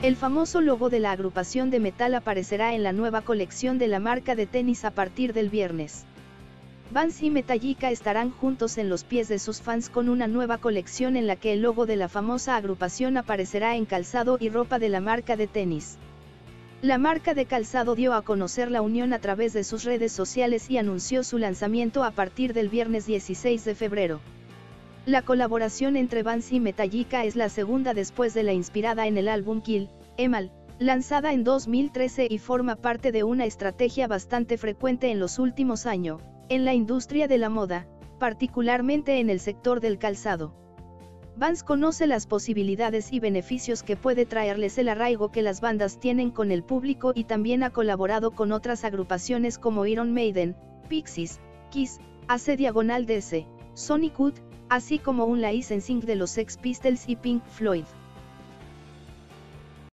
El famoso logo de la agrupación de metal aparecerá en la nueva colección de la marca de tenis a partir del viernes. Vans y Metallica estarán juntos en los pies de sus fans con una nueva colección en la que el logo de la famosa agrupación aparecerá en calzado y ropa de la marca de tenis. La marca de calzado dio a conocer la unión a través de sus redes sociales y anunció su lanzamiento a partir del viernes 16 de febrero. La colaboración entre Vans y Metallica es la segunda después de la inspirada en el álbum Kill, Emal, lanzada en 2013 y forma parte de una estrategia bastante frecuente en los últimos años, en la industria de la moda, particularmente en el sector del calzado. Vans conoce las posibilidades y beneficios que puede traerles el arraigo que las bandas tienen con el público y también ha colaborado con otras agrupaciones como Iron Maiden, Pixies, Kiss, AC Diagonal DC, Sonic Youth, así como un licensing de los Sex Pistols y Pink Floyd.